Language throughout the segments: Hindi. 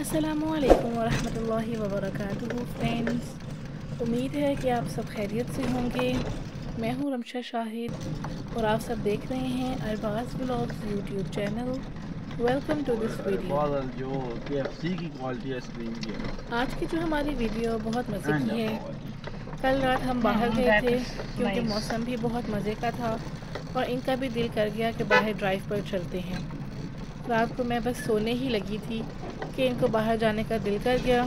असलकम वरहमल वबरक फ्रेंड्स उम्मीद है कि आप सब खैरियत से होंगे। मैं हूँ रमशा शाहिद और आप सब देख रहे हैं Arbaz blogs YouTube channel. Welcome to this video की क्वालिटी आज की जो हमारी वीडियो बहुत मज़े की है। कल रात हम बाहर गए थे क्योंकि मौसम भी बहुत मज़े का था और इनका भी दिल कर गया कि बाहर ड्राइव पर चलते हैं। रात को मैं बस सोने ही लगी थी। कि इनको बाहर जाने का दिल कर गया।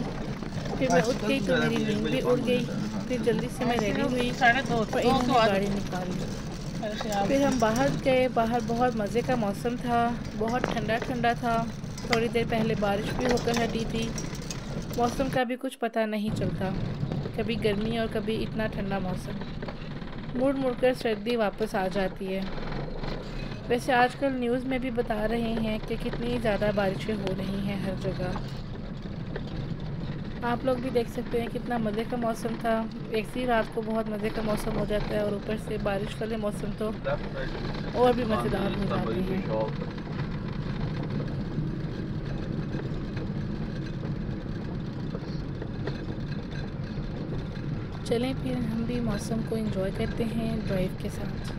फिर मैं उठ गई तो मेरी नींद भी उड़ गई। फिर जल्दी से मैं रेडी हुई और इन्होंने गाड़ी निकाल। ली फिर हम बाहर गए बाहर बहुत मज़े का मौसम था बहुत ठंडा ठंडा था। थोड़ी देर पहले बारिश भी होकर हटी थी। मौसम का भी कुछ पता नहीं चलता। कभी गर्मी और कभी इतना ठंडा मौसम। मुड़ मुड़ कर सर्दी वापस आ जाती है। वैसे आजकल न्यूज़ में भी बता रहे हैं कि कितनी ज़्यादा बारिशें हो रही हैं हर जगह। आप लोग भी देख सकते हैं कितना मज़े का मौसम था। एक सी रात को बहुत मज़े का मौसम हो जाता है और ऊपर से बारिश वाले मौसम तो और भी मज़ेदार हो जाते हैं। चलें फिर हम भी मौसम को एंजॉय करते हैं ड्राइव के साथ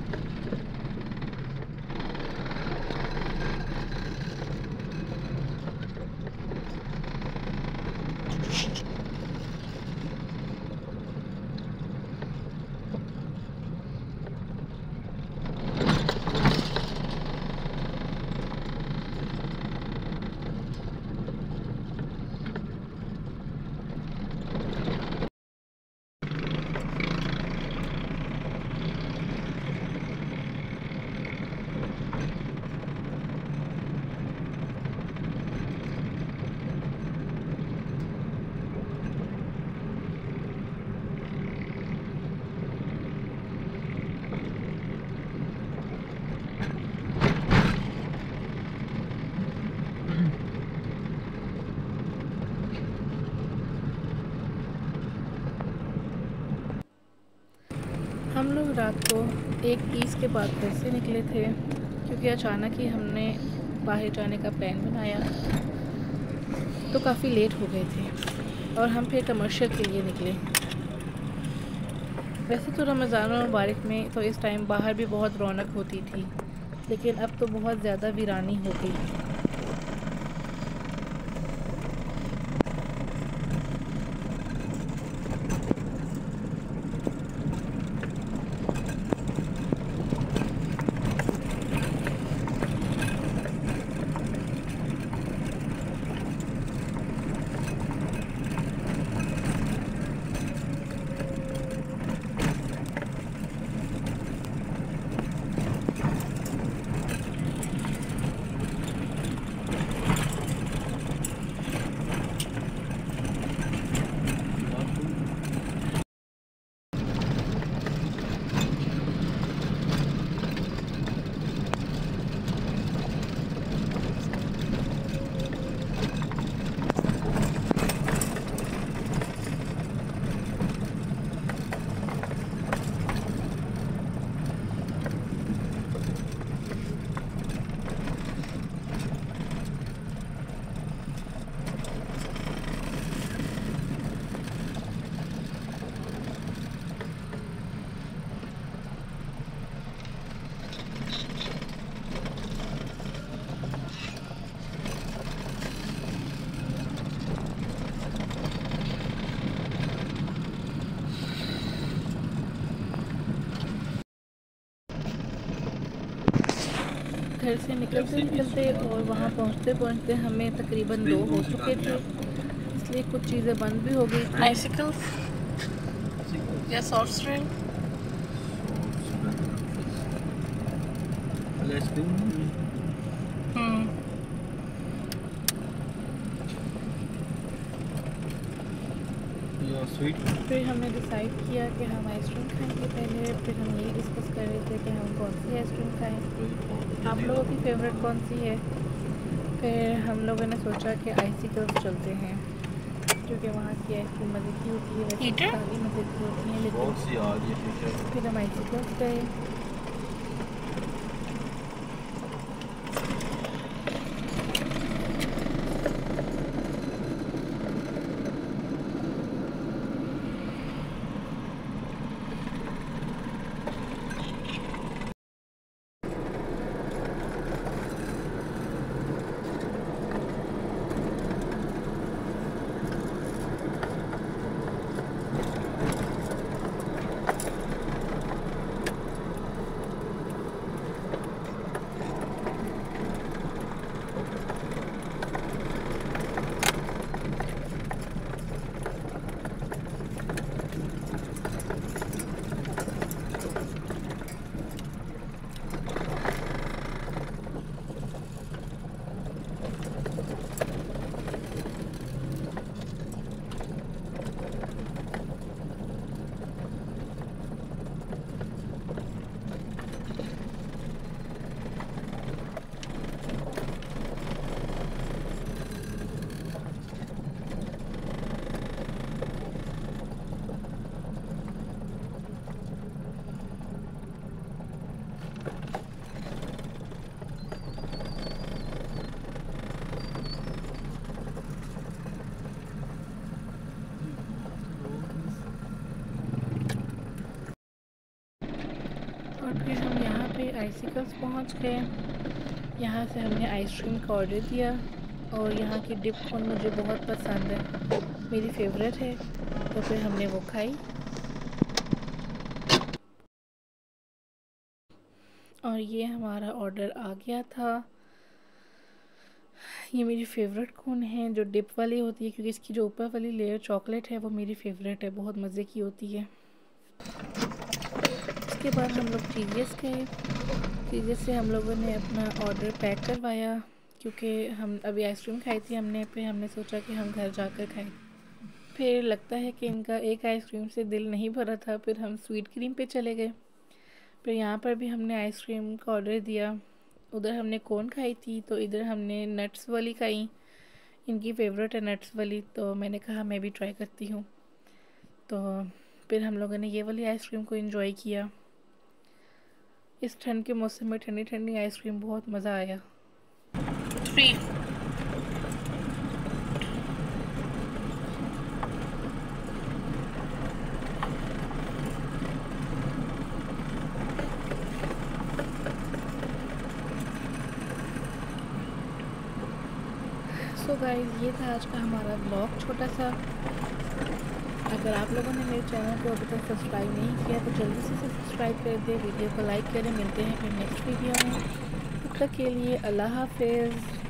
हम लोग रात को एक तीस के बाद घर से निकले थे, क्योंकि अचानक ही हमने बाहर जाने का प्लान बनाया। तो काफ़ी लेट हो गए थे और हम फिर कमर्शियल के लिए निकले। वैसे तो रमज़ान मुबारक में तो इस टाइम बाहर भी बहुत रौनक होती थी, लेकिन अब तो बहुत ज़्यादा वीरानी हो गई। घर से निकलते निकलते और वहाँ पहुँचते पहुँचते हमें तकरीबन दो हो चुके थे। इसलिए कुछ चीज़ें बंद भी हो गई आइसिकल्स या सॉफ्ट ड्रिंक स्वीट फिर हमने डिसाइड किया कि हम आइसक्रीम खाएँगे पहले फिर हम ये डिस्कस कर रहे थे कि हम कौन सी आइसक्रीम खाएँ आप लोगों की फेवरेट कौन सी है? फिर हम लोगों ने सोचा कि आइसिकल्स चलते हैं क्योंकि वहाँ की आइसक्रीम मज़े की होती है? सारी मज़े की होती है लेकिन बहुत सी आ रही है फिर हम आइसिकल्स गए। बाइसिकल्स पहुँच गए। यहाँ से हमने आइसक्रीम का ऑर्डर दिया और यहाँ की डिप कोन मुझे बहुत पसंद है। मेरी फेवरेट है। तो फिर हमने वो खाई। और ये हमारा ऑर्डर आ गया था। ये मेरी फेवरेट कौन है, जो डिप वाली होती है, क्योंकि इसकी जो ऊपर वाली लेयर चॉकलेट है, वो मेरी फेवरेट है। बहुत मज़े की होती है। उसके बाद हम लोग चीज़ गए। चीज़ से हम लोगों ने अपना ऑर्डर पैक करवाया, क्योंकि हम अभी आइसक्रीम खाई थी हमने, फिर हमने सोचा कि हम घर जाकर खाएँ। फिर लगता है कि इनका एक आइसक्रीम से दिल नहीं भरा था, फिर हम स्वीट क्रीम पे चले गए। फिर यहाँ पर भी हमने आइसक्रीम का ऑर्डर दिया। उधर हमने कौन खाई थी तो इधर हमने नट्स वाली खाई। इनकी फेवरेट है नट्स वाली तो मैंने कहा मैं भी ट्राई करती हूँ। तो फिर हम लोगों ने ये वाली आइसक्रीम को इन्जॉय किया। इस ठंड के मौसम में ठंडी ठंडी आइसक्रीम बहुत मज़ा आया। थ्री सो so गाइस ये था आज का हमारा ब्लॉग छोटा सा। अगर आप लोगों ने मेरे चैनल को अभी तक सब्सक्राइब नहीं किया तो जल्दी से सब्सक्राइब कर दें, वीडियो को लाइक करें, मिलते हैं फिर नेक्स्ट वीडियो में। तब तक के लिए अल्लाह हाफिज़।